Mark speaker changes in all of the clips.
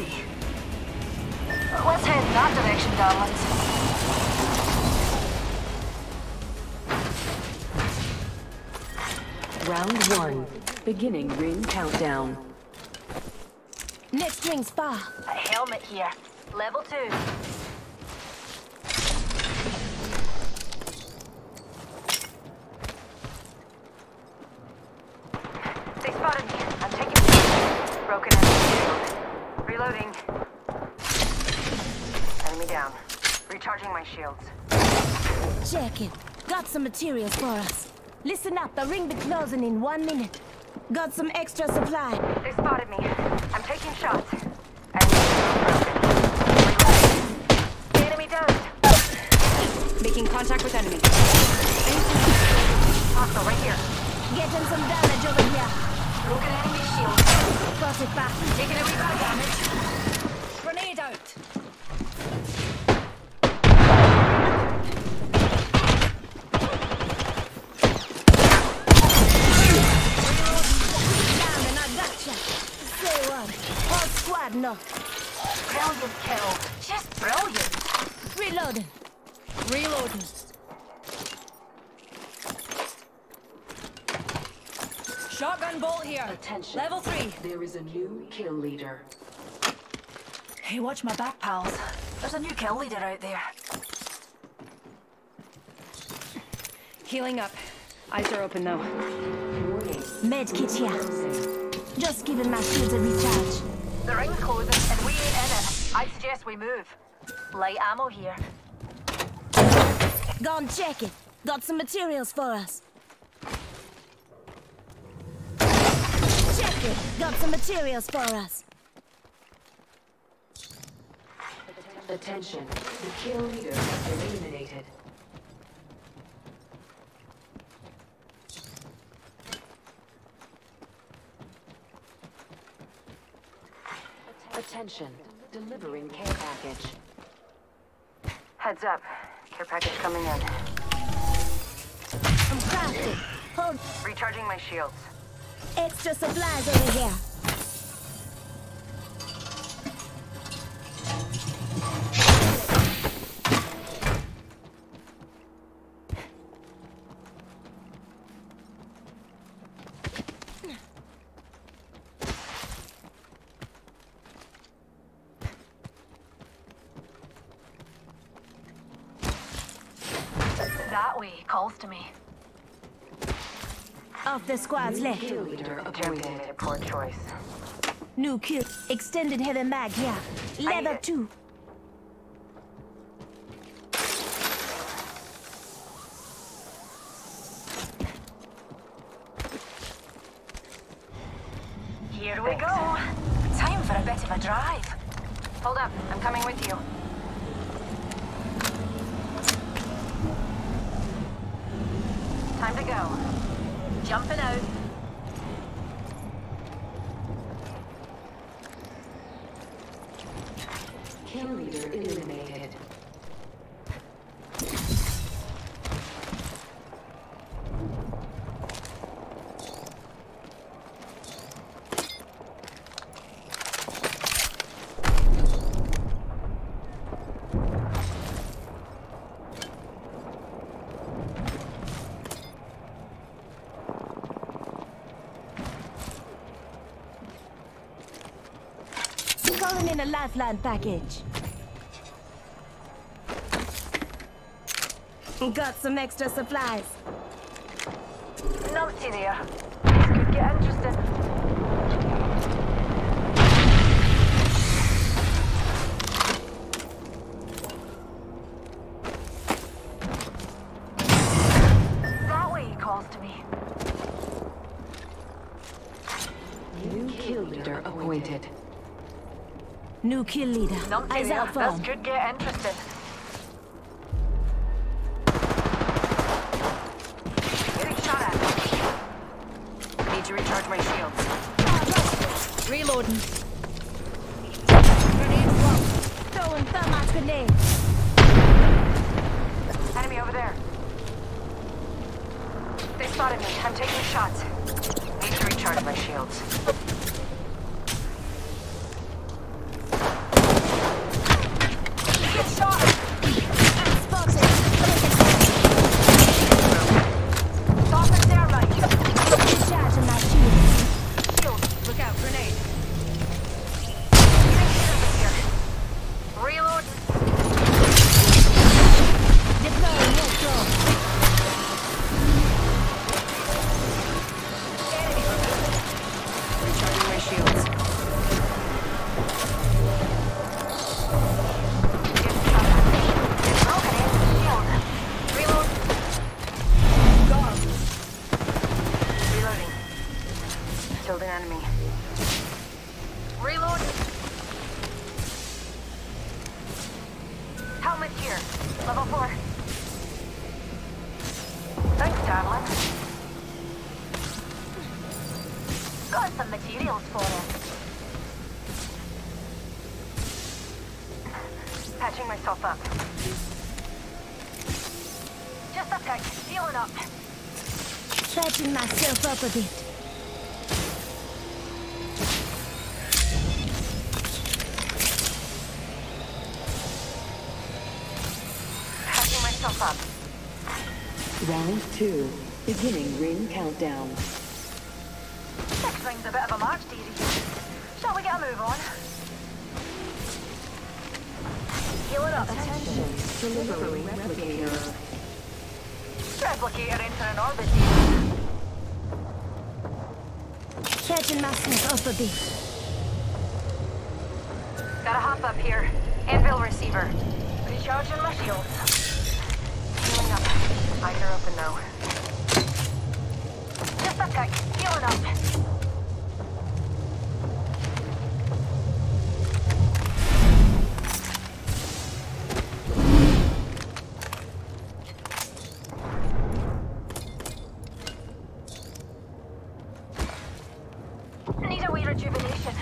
Speaker 1: ready. Let's head in that direction, darlings.
Speaker 2: Round one. Beginning ring countdown.
Speaker 3: Next ring spa.
Speaker 1: A helmet here. Level two. They spotted me. I'm taking broken enemy shield. Reloading. Enemy down. Recharging my shields.
Speaker 3: Check it. Got some materials for us. Listen up, the ring be closing in one minute. Got some extra supply.
Speaker 1: They spotted me. I'm taking shots. Enemy shield Enemy down.
Speaker 4: Making contact with enemy.
Speaker 1: Hostile right here.
Speaker 3: Getting some damage over here.
Speaker 1: Broken enemy shield.
Speaker 3: Got it back.
Speaker 1: Taking a rebound damage.
Speaker 3: Knocked.
Speaker 1: Brilliant kill. Just brilliant.
Speaker 3: Reloading.
Speaker 4: Reloading. Shotgun bolt here.
Speaker 2: Attention.
Speaker 4: Level three.
Speaker 2: There is a new kill leader.
Speaker 1: Hey, watch my back, pals. There's a new kill leader out there.
Speaker 4: Healing up. Eyes are open though.
Speaker 3: Med kit here. Just giving my shields a recharge.
Speaker 1: The ring's closing and we ain't in it. I'd suggest we move. Light ammo here.
Speaker 3: Gone and check it. Got some materials for us. Check it. Got some materials for us.
Speaker 2: Attention. The kill leader has been eliminated. Attention. Delivering care package.
Speaker 1: Heads up. Care package coming in.
Speaker 3: I'm crafted. Hold
Speaker 1: Recharging my shields.
Speaker 3: extra supplies over here.
Speaker 1: That way calls to me.
Speaker 3: Off the squad's left.
Speaker 2: Kill leader appointed.
Speaker 1: poor choice.
Speaker 3: New kill. Extended heavy mag here. Level two.
Speaker 1: Here we go. Time for a bit of a drive. Hold up. I'm coming with you. Time to go. Jumping out.
Speaker 2: Kill leader eliminated.
Speaker 3: Calling in a lifeline package. Got some extra supplies.
Speaker 1: Numpty there. This could get interesting. That way he calls to me.
Speaker 2: New kill leader appointed.
Speaker 3: New kill leader. Eyes out for
Speaker 1: This could get interesting. Getting shot at. Need to recharge my shields.
Speaker 4: Reloading.
Speaker 3: Get shot!
Speaker 1: enemy. Reload. Helmet here. Level 4. Thanks, Davlin. Got some materials for him. Patching myself up. Just a tech. Healing up.
Speaker 3: Patching myself up a bit.
Speaker 1: Patching myself up.
Speaker 2: Round two. Beginning ring countdown.
Speaker 1: Six rings a bit of a march, dearie. Shall we get a move on? Healing up.
Speaker 2: Attention. Delivering replicator.
Speaker 1: Replicator entering orbit, dearie.
Speaker 3: Patching myself up a bit.
Speaker 1: Gotta hop up here. Anvil receiver. Recharging my shields. Eyes are open now. Just a tick. Healing up. Need a wee rejuvenation.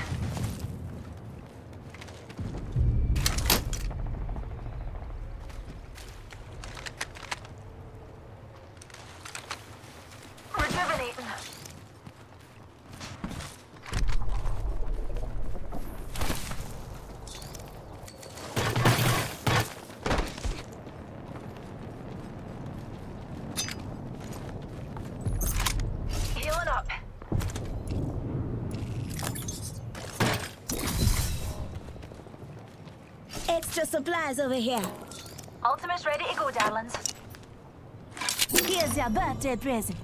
Speaker 1: Rejuvenating. Healing up.
Speaker 3: Extra supplies over here.
Speaker 1: Ultimate's ready to go, darlings.
Speaker 3: Here's your birthday present.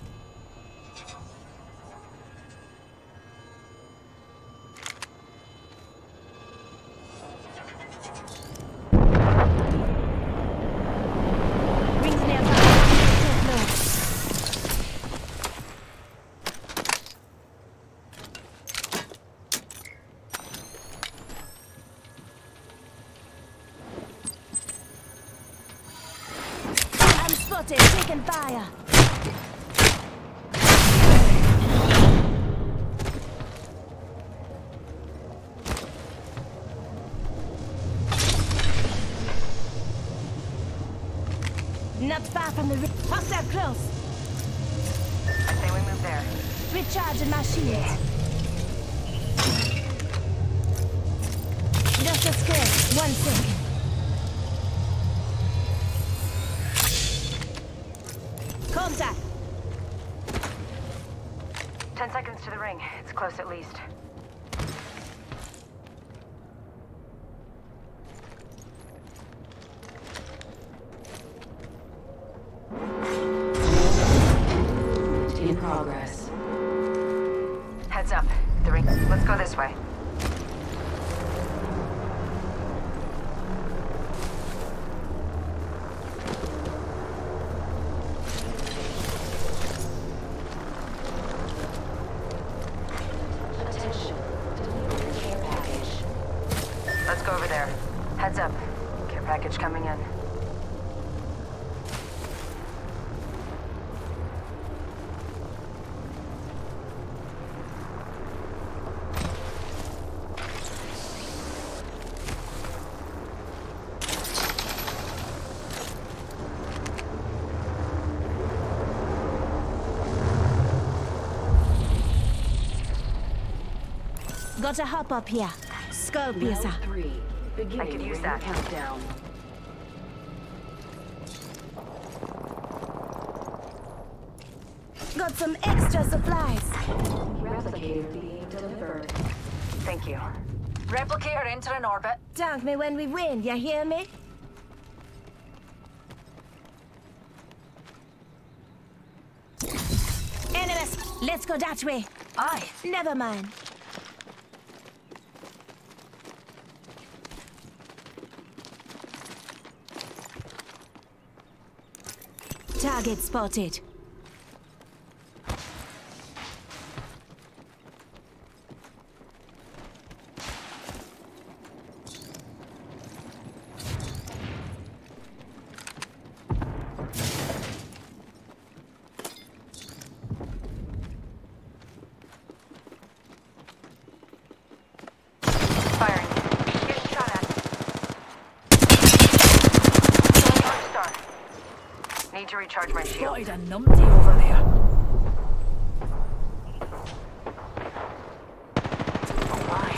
Speaker 3: Spotted, taking fire. Not far from the Hostile close.
Speaker 1: I say we move there.
Speaker 3: Recharging my shield. Just a skirt. One second.
Speaker 1: It's close at least. Go over there. Heads up. Care package coming in.
Speaker 3: Got to hop up here. Skull piercer.
Speaker 2: Round three. Beginning
Speaker 1: I could use that.
Speaker 2: countdown.
Speaker 3: Got some extra supplies.
Speaker 2: Replicator being delivered.
Speaker 1: Thank you. Replicator entering orbit.
Speaker 3: Thank me when we win, you hear me? Enemies, let's go that way.
Speaker 1: Aye.
Speaker 3: Never mind. Target spotted.
Speaker 1: Recharge my shield.
Speaker 4: A numpty over there.
Speaker 1: Oh.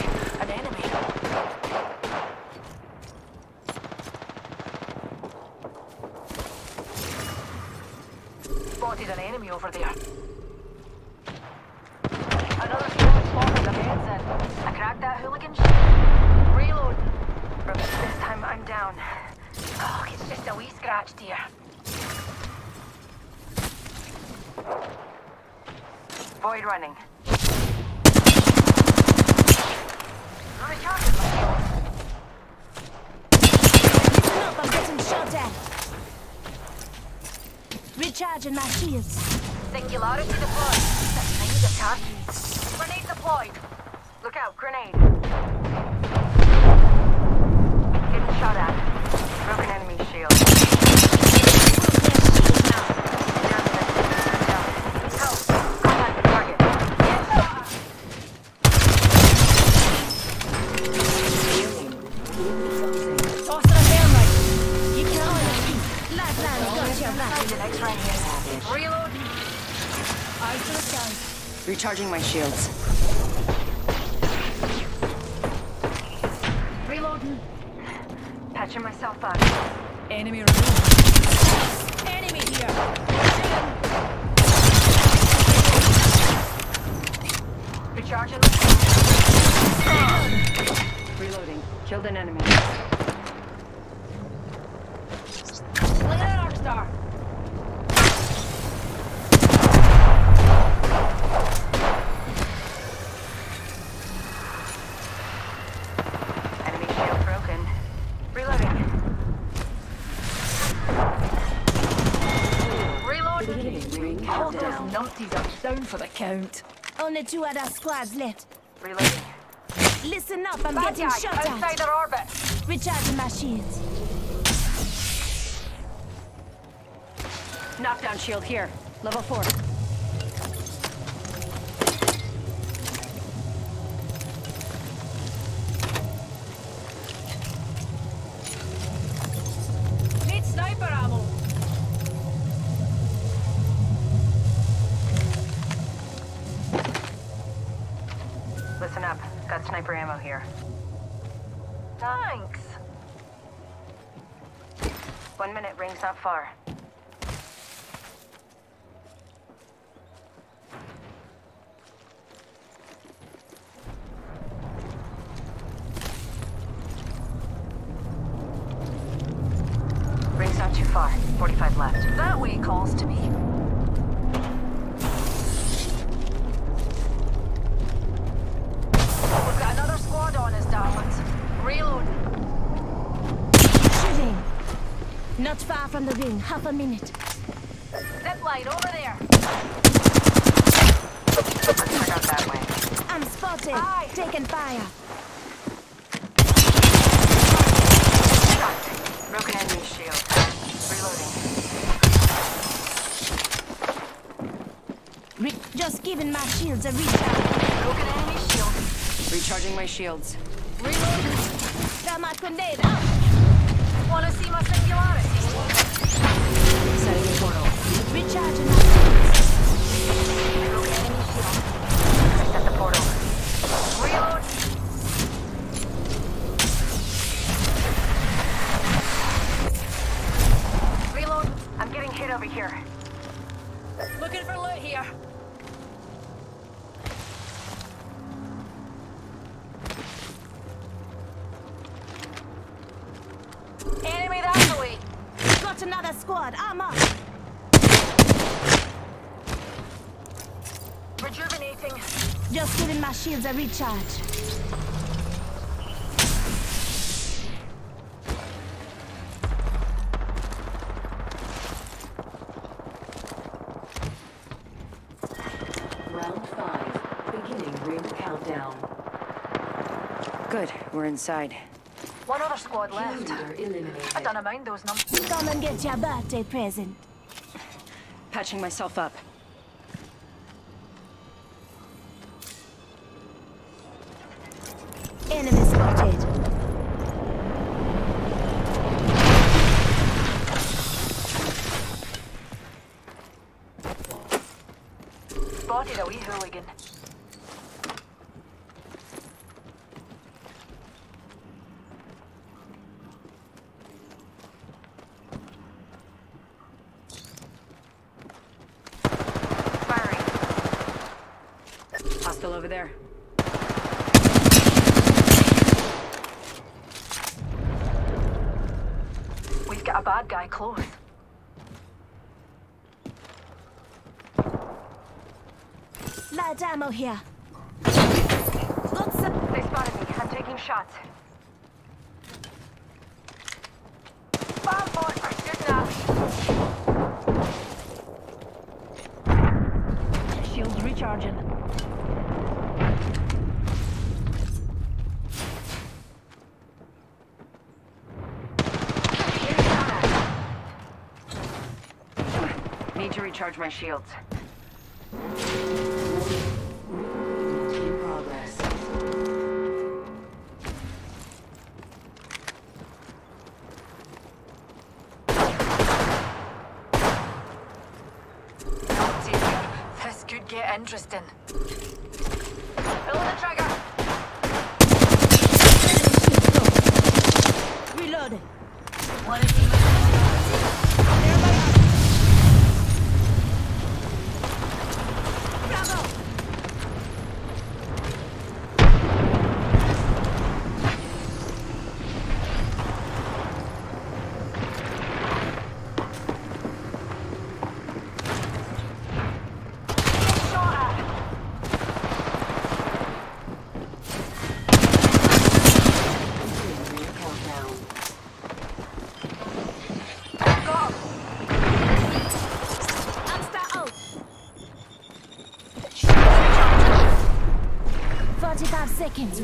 Speaker 1: Spotted an enemy over there. Another squad spotted. I cracked that hooligan shit. Reload. This time I'm down. Oh, it's just a wee scratch, dear. Void running. Recharging my
Speaker 3: up, I'm getting shot at. Recharging my shields.
Speaker 1: Singularity deployed. That's nice attack. Grenade deployed. Look out, grenade. Getting shot at.
Speaker 5: Recharging my shields.
Speaker 1: Reloading. Patching myself up.
Speaker 4: Enemy removed. Enemy here.
Speaker 1: Recharging. Reloading. Killed an enemy.
Speaker 4: Look at that arc star.
Speaker 3: Only two other squads left.
Speaker 1: Reloading.
Speaker 3: Listen up, I'm
Speaker 1: Bad
Speaker 3: getting
Speaker 1: guy,
Speaker 3: shot
Speaker 1: outside
Speaker 3: at.
Speaker 1: orbit.
Speaker 3: Recharging my shields.
Speaker 4: Knockdown shield here. Level
Speaker 1: 4. One ring's not far. Ring's not too far. 45 left.
Speaker 4: That way calls to me.
Speaker 1: We've got another squad on us, darlings. Reload.
Speaker 3: Shooting. The ring, half a minute.
Speaker 1: Zip line over there. Let's check out that way.
Speaker 3: I'm spotted.
Speaker 1: Aye.
Speaker 3: Taking fire.
Speaker 1: Shot. Broken enemy shield. Reloading.
Speaker 3: Re- just giving my shields a recharge.
Speaker 1: Broken enemy shield.
Speaker 5: Recharging my shields.
Speaker 1: Reloading.
Speaker 3: Throw my grenade out.
Speaker 1: Wanna see my singularity? Over here.
Speaker 4: Looking for loot here.
Speaker 3: Another squad. I'm up.
Speaker 1: Rejuvenating.
Speaker 3: Just giving my shields a recharge.
Speaker 2: Round five. Beginning ring countdown.
Speaker 5: Good, we're inside.
Speaker 1: One other squad left. I don't mind those numbers.
Speaker 3: Come and get your birthday present.
Speaker 5: Patching myself up.
Speaker 3: Enemy spotted.
Speaker 1: a wee hooligan. Firing.
Speaker 5: Hostile over there.
Speaker 1: We've got a bad guy close.
Speaker 3: Light ammo here. Got some.
Speaker 1: They spotted me. I'm taking shots. Bomb boys are shooting us.
Speaker 3: Shields recharging.
Speaker 5: To recharge my shields.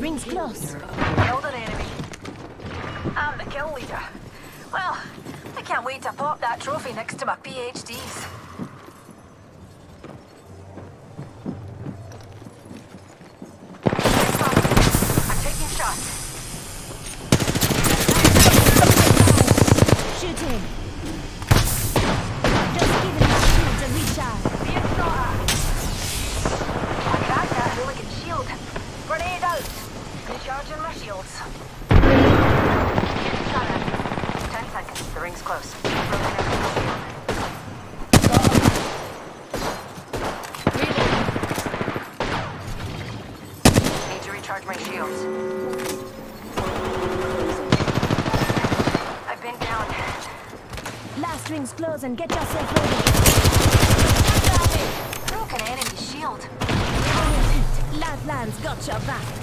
Speaker 3: Rings close.
Speaker 1: Killed an enemy. I'm the kill leader. Well, I can't wait to pop that trophy next to my PhDs. I'm taking shots.
Speaker 3: Shooting. Just giving my shields a recharge.
Speaker 1: Being shot at. I cracked that hooligan shield. Grenade out. Recharging my shields. Getting shot at. Ten seconds. The ring's close. Broken every shield. Need to recharge my shields. I've been down.
Speaker 3: Closing. Get yourself ready.
Speaker 1: Broken enemy shield.
Speaker 3: Lifelines got your back.